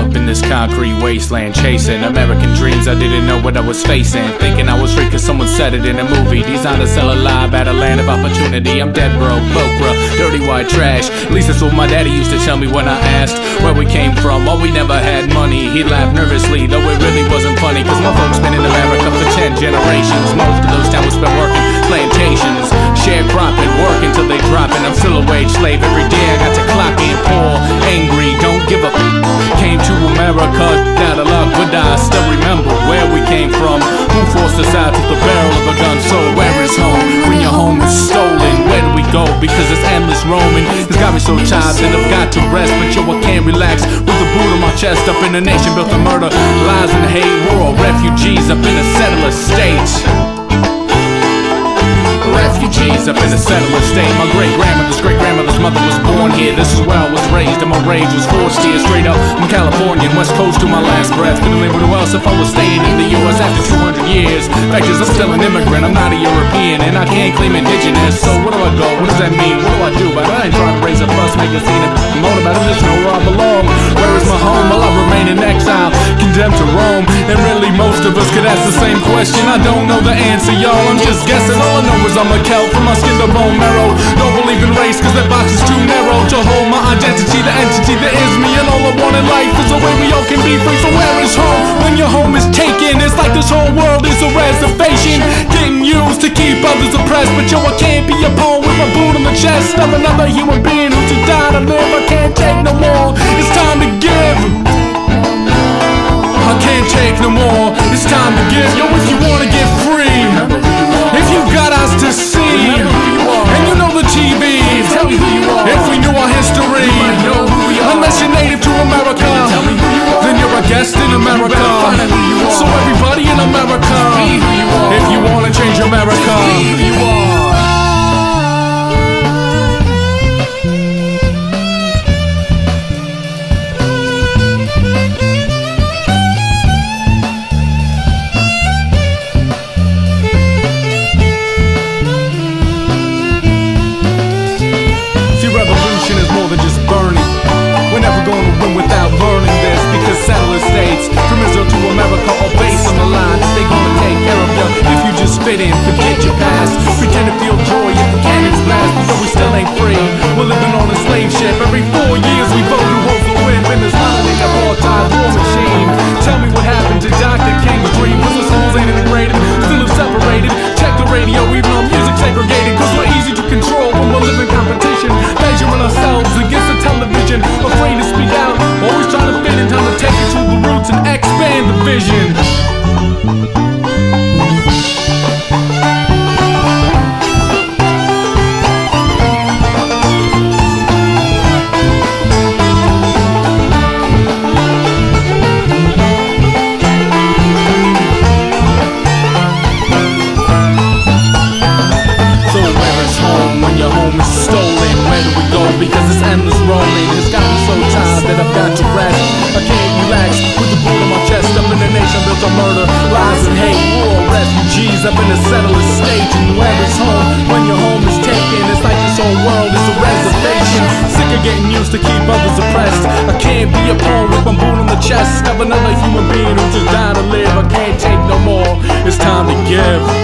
up in this concrete wasteland, chasing American dreams. I didn't know what I was facing. Thinking I was free cause someone said it in a movie. Designers sell alive at a land of opportunity. I'm dead broke, Bokra, dirty white trash. At least that's what my daddy used to tell me when I asked where we came from. Oh, we never had money. He laughed nervously, though it really wasn't funny. Cause my folks been in America for 10 generations. Most of those towns we spent working plantations. Sharecropping, working till they dropping. I'm still a wage slave every day. I got Because it's endless roaming. It's got me so tired that I've got to rest, but yo, I can't relax. With the boot on my chest, up in a nation built on murder, lies and hate. We're all refugees up in a settler state. Refugees up in a settler state. My great grandmother's great mother was born here. This is where I was raised, and my rage was forced here. Straight up from California, West Coast to my last breath. Couldn't live anywhere else if I was staying in the U.S. after 200 years. Fact is, I'm still an immigrant. I'm not a European, and I can't claim indigenous. So where do I go? What does that mean? What do I do? But I ain't trying to raise a fuss, make a scene, and promote about it. Just know where I belong. Where is my home? Well, I remain in exile, condemned to roam. And really, most of us could ask the same question. I don't know the answer, y'all. I'm just guessing. All I know is I'm a Celt from my skin to bone marrow. Don't in race, cause that box is too narrow to hold my identity, the entity that is me. And all I want in life is a way we all can be free. So where is home? When your home is taken, it's like this whole world is a reservation. Getting used to keep others oppressed. But yo, I can't be a pawn with my boot on the chest of another human being who just died to live. I can't take no more. It's time to give. I can't take no more. It's time to give. Yo, guest in America. Up in a settler state. And where is home when your home is taken? It's like this whole world is a reservation. Sick of getting used to keep others oppressed. I can't be a pawn with my boot on the chest of another human being who just died to live. I can't take no more. It's time to give.